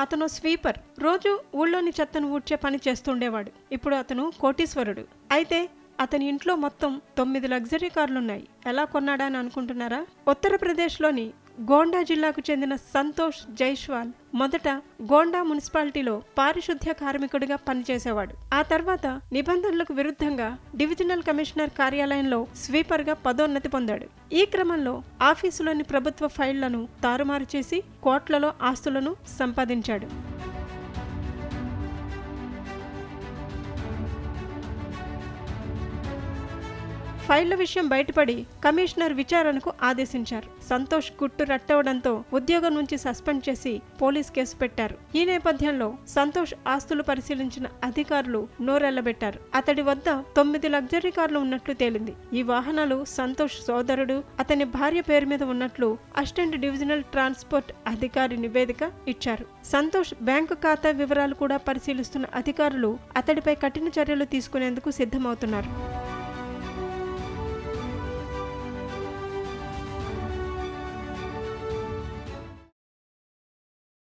అతను స్వీపర్. రోజు ఊళ్ళోని చెత్తను ఊడ్చే పని చేస్తుండేవాడు. ఇప్పుడు అతను కోటీశ్వరుడు. అయితే అతని ఇంట్లో మొత్తం తొమ్మిది లగ్జరీ కార్లున్నాయి. ఎలా కొన్నాడా అని అనుకుంటున్నారా? ఉత్తరప్రదేశ్లోని గోండా జిల్లాకు చెందిన సంతోష్ జైష్వాల్ మొదట గోండా మున్సిపాలిటీలో పారిశుద్ధ్య కార్మికుడిగా పనిచేసేవాడు. ఆ తర్వాత నిబంధనలకు విరుద్ధంగా డివిజనల్ కమిషనర్ కార్యాలయంలో స్వీపర్గా పదోన్నతి పొందాడు. ఈ క్రమంలో ఆఫీసులోని ప్రభుత్వ ఫైళ్ళను తారుమారు చేసి కోట్లలో ఆస్తులను సంపాదించాడు. ఫైళ్ళ విషయం బయటపడి కమిషనర్ విచారణకు ఆదేశించారు. సంతోష్ గుట్టు రట్టవడంతో ఉద్యోగం నుంచి సస్పెండ్ చేసి పోలీస్ కేసు పెట్టారు. ఈ నేపథ్యంలో సంతోష్ ఆస్తులు పరిశీలించిన అధికారులు నోరెళ్ళబెట్టారు అతడి వద్ద తొమ్మిది లగ్జరీ కార్లు ఉన్నట్లు తేలింది. ఈ వాహనాలు సంతోష్ సోదరుడు అతని భార్య పేరు మీద ఉన్నట్లు అసిస్టెంట్ డివిజనల్ ట్రాన్స్పోర్ట్ అధికారి నివేదిక ఇచ్చారు. సంతోష్ బ్యాంకు ఖాతా వివరాలు కూడా పరిశీలిస్తున్న అధికారులు అతడిపై కఠిన చర్యలు తీసుకునేందుకు సిద్ధమవుతున్నారు.